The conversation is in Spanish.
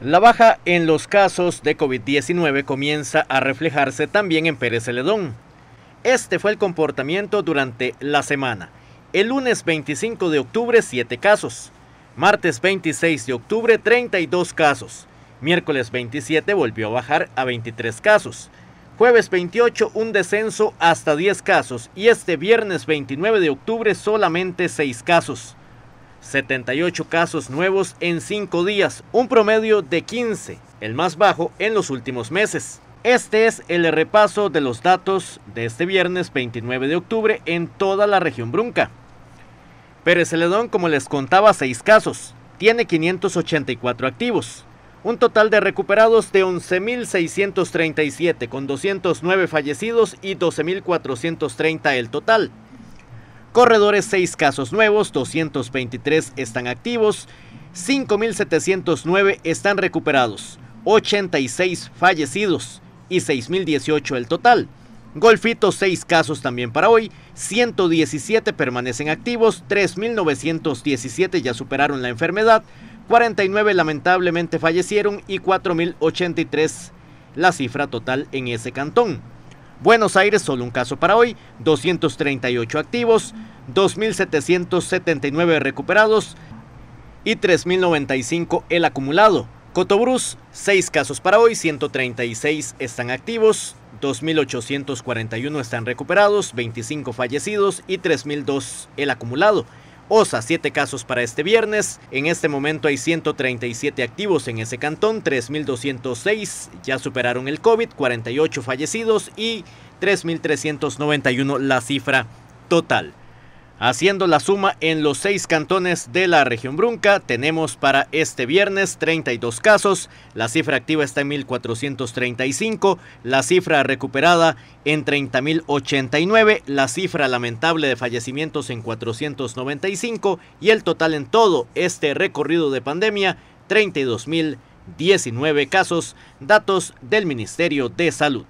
La baja en los casos de COVID-19 comienza a reflejarse también en Pérez Celedón. Este fue el comportamiento durante la semana. El lunes 25 de octubre, 7 casos. Martes 26 de octubre, 32 casos. Miércoles 27 volvió a bajar a 23 casos. Jueves 28 un descenso hasta 10 casos y este viernes 29 de octubre solamente 6 casos. 78 casos nuevos en 5 días, un promedio de 15, el más bajo en los últimos meses. Este es el repaso de los datos de este viernes 29 de octubre en toda la región Brunca. Pérez Celedón, como les contaba, 6 casos, tiene 584 activos, un total de recuperados de 11.637 con 209 fallecidos y 12.430 el total. Corredores 6 casos nuevos, 223 están activos, 5.709 están recuperados, 86 fallecidos y 6.018 el total. Golfito 6 casos también para hoy, 117 permanecen activos, 3.917 ya superaron la enfermedad, 49 lamentablemente fallecieron y 4.083 la cifra total en ese cantón. Buenos Aires, solo un caso para hoy, 238 activos, 2.779 recuperados y 3.095 el acumulado. Cotobruz, 6 casos para hoy, 136 están activos, 2.841 están recuperados, 25 fallecidos y 3.002 el acumulado. OSA, 7 casos para este viernes. En este momento hay 137 activos en ese cantón, 3.206 ya superaron el COVID, 48 fallecidos y 3.391 la cifra total. Haciendo la suma en los seis cantones de la región Brunca, tenemos para este viernes 32 casos, la cifra activa está en 1435, la cifra recuperada en 30.089, la cifra lamentable de fallecimientos en 495 y el total en todo este recorrido de pandemia 32.019 casos, datos del Ministerio de Salud.